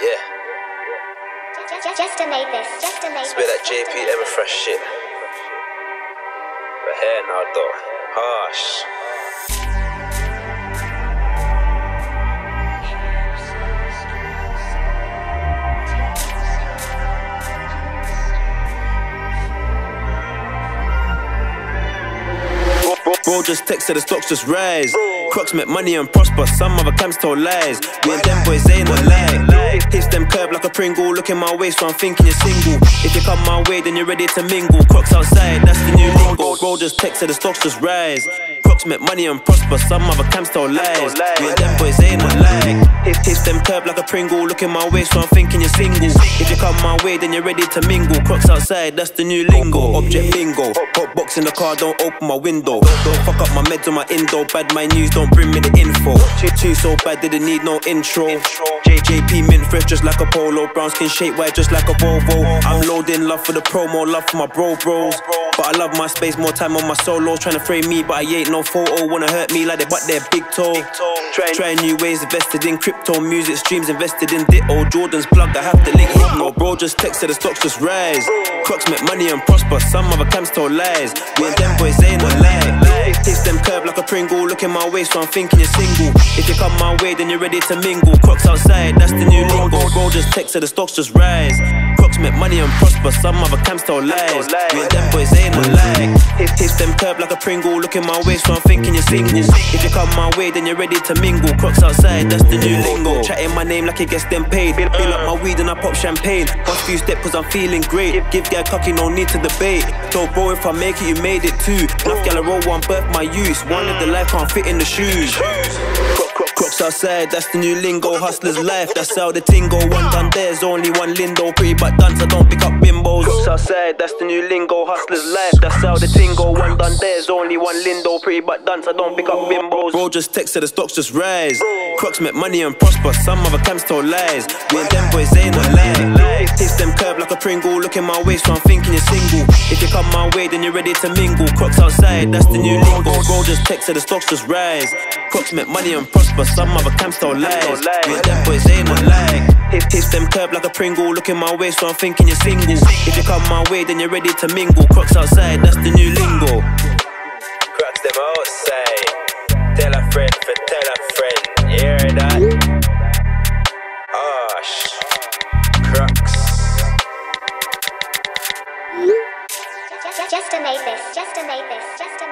Yeah. Just, just to make this, just to make Spit that. JP ever fresh shit. But here now though. Harsh. Bro just texted the stocks just rise. Crocs make money and prosper, some other camps told lies. We and them boys ain't lie. Hits them curb like a Pringle, look in my way, so I'm thinking you're single. If you come my way, then you're ready to mingle. Crocs outside, that's the new lingo. Bro just texted the stocks just rise. Crocs make money and prosper, some other camps told lies. We and them boys ain't lie. Hits, them curb like a Pringle, look in my way, so I'm thinking you're single. If you come my way, then you're ready to mingle. Crocs outside, that's the new lingo. Object bingo. Hot box in the car, don't open my window. Don't fuck up my meds or my indo. Bad my news, don't bring me the info. Too so bad, didn't need no intro. JJP mint fresh, just like a polo. Brown skin shape white, just like a Volvo. I'm loading love for the promo, love for my bro bros. But I love my space, more time on my solo. Trying to frame me, but I ain't no photo. Wanna hurt me like they but they're big toe. Trying, trying new ways, invested in crypto, music streams, invested in Ditto. Jordan's plugged, I have to link no bro. Just texted the stocks just rise. Crocs make money and prosper, some other camps told lies. We and them boys ain't no lie. Hits them curb like a Pringle, look in my way, so I'm thinking you're single. If you come my way, then you're ready to mingle. Crocs outside, that's the new lingo. Bro just texted the stocks just rise. Crocs make money and prosper, some other camps told lies. We and them boys ain't. Hits, hits them curb like a Pringle, look in my way, so I'm thinking you're single. If you come my way, then you're ready to mingle. Crocs outside, that's the new lingo. Chatting my name like it gets them paid. Fill up my weed and I pop champagne. Bust few step cause I'm feeling great. Give guy cocky, no need to debate. So bro if I make it, you made it too. Enough gal roll one birth my use. One of the life can't fit in the shoes. Croc, outside, that's the new lingo. Hustler's life, that's how the tingo. One done, there's only one lindo. Pretty but dance, I don't pick up bimbos. Crocs outside, that's the new lingo. Hustler's life, that's how the tingo. One done, there's only one lindo. Pretty but dance, I don't pick up bimbos. Bro just texted the stocks just rise. Crocs make money and prosper, some other camps told lies. We and them boys ain't no lie. Hits them curb like a Pringle, look in my way, so I'm thinking you're single. If you come my way, then you're ready to mingle. Crocs outside, that's the new lingo. Bro just texted the stocks just rise. Crocs make money and prosper, but some other camp still lies. like. Yeah, them boys they not like. Hits them curb like a Pringle, looking my way, so I'm thinking you're single. If you come my way, then you're ready to mingle. Crocs outside, that's the new lingo. Crocs them outside. Tell a friend for tell a friend. You hear that? Ah, Osh. Just a Mavis, just a Mavis, just a